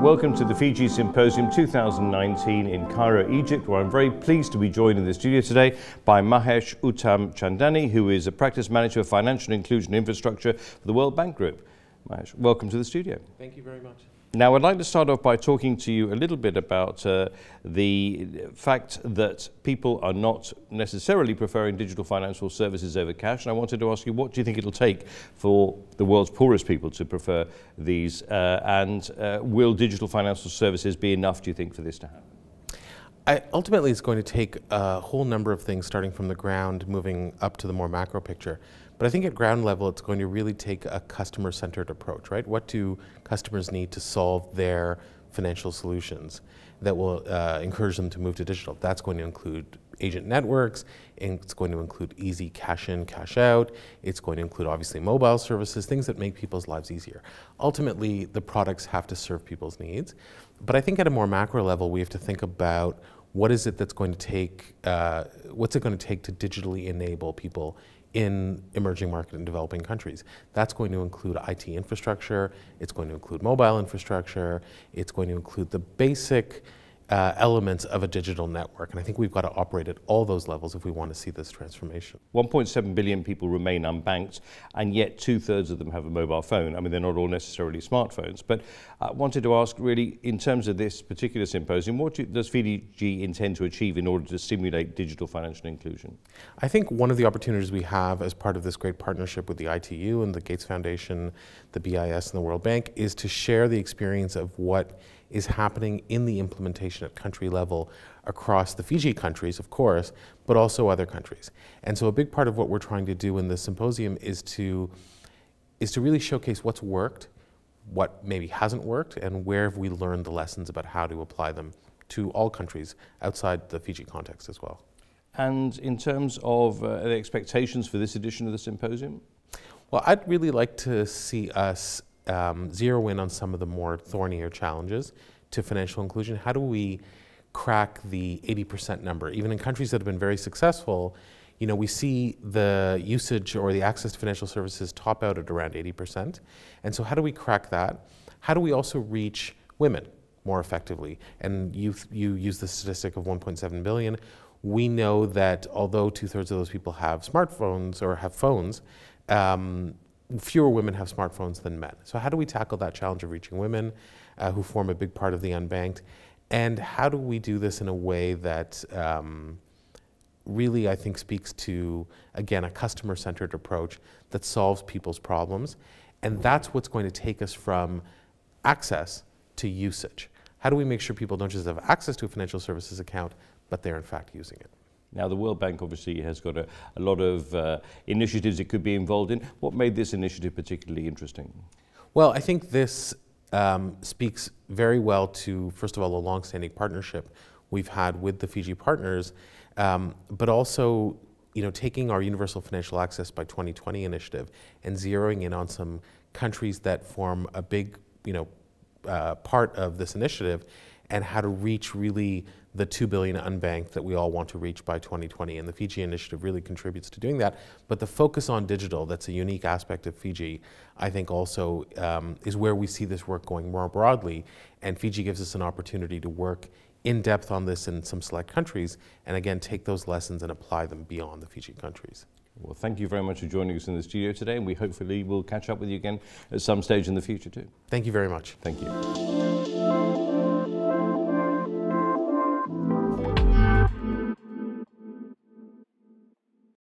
Welcome to the FIGI Symposium 2019 in Cairo, Egypt, where I'm very pleased to be joined in the studio today by Mahesh Uttamchandani, who is a practice manager of financial inclusion infrastructure for the World Bank Group. Mahesh, welcome to the studio. Thank you very much. Now, I'd like to start off by talking to you a little bit about uh, the fact that people are not necessarily preferring digital financial services over cash. And I wanted to ask you, what do you think it'll take for the world's poorest people to prefer these? Uh, and uh, will digital financial services be enough, do you think, for this to happen? I, ultimately, it's going to take a whole number of things, starting from the ground, moving up to the more macro picture. But I think at ground level, it's going to really take a customer centered approach, right? What do customers need to solve their financial solutions that will uh, encourage them to move to digital? That's going to include agent networks, it's going to include easy cash in, cash out, it's going to include obviously mobile services, things that make people's lives easier. Ultimately, the products have to serve people's needs. But I think at a more macro level, we have to think about what is it that's going to take, uh, what's it going to take to digitally enable people in emerging market and developing countries. That's going to include IT infrastructure, it's going to include mobile infrastructure, it's going to include the basic uh, elements of a digital network. And I think we've got to operate at all those levels if we want to see this transformation. 1.7 billion people remain unbanked, and yet two thirds of them have a mobile phone. I mean, they're not all necessarily smartphones. But I wanted to ask, really, in terms of this particular symposium, what do, does FIGI intend to achieve in order to stimulate digital financial inclusion? I think one of the opportunities we have as part of this great partnership with the ITU and the Gates Foundation, the BIS, and the World Bank is to share the experience of what is happening in the implementation at country level across the FIGI countries, of course, but also other countries. And so a big part of what we're trying to do in this symposium is to, is to really showcase what's worked, what maybe hasn't worked, and where have we learned the lessons about how to apply them to all countries outside the FIGI context as well. And in terms of uh, the expectations for this edition of the symposium? Well, I'd really like to see us um, zero in on some of the more thornier challenges to financial inclusion. How do we crack the 80% number? Even in countries that have been very successful, you know, we see the usage or the access to financial services top out at around 80%. And so how do we crack that? How do we also reach women more effectively? And you, you use the statistic of 1.7 billion. We know that although two thirds of those people have smartphones or have phones, um, fewer women have smartphones than men. So how do we tackle that challenge of reaching women uh, who form a big part of the unbanked? And how do we do this in a way that um, really, I think, speaks to, again, a customer-centered approach that solves people's problems? And that's what's going to take us from access to usage. How do we make sure people don't just have access to a financial services account, but they're in fact using it? Now, the World Bank obviously has got a, a lot of uh, initiatives it could be involved in. What made this initiative particularly interesting? Well, I think this um, speaks very well to, first of all, a long-standing partnership we've had with the FIGI partners, um, but also you know, taking our Universal Financial Access by 2020 initiative and zeroing in on some countries that form a big you know, uh, part of this initiative and how to reach really the 2 billion unbanked that we all want to reach by 2020. And the FIGI initiative really contributes to doing that. But the focus on digital, that's a unique aspect of FIGI, I think also um, is where we see this work going more broadly. And FIGI gives us an opportunity to work in depth on this in some select countries, and again, take those lessons and apply them beyond the FIGI countries. Well, thank you very much for joining us in the studio today, and we hopefully will catch up with you again at some stage in the future too. Thank you very much. Thank you.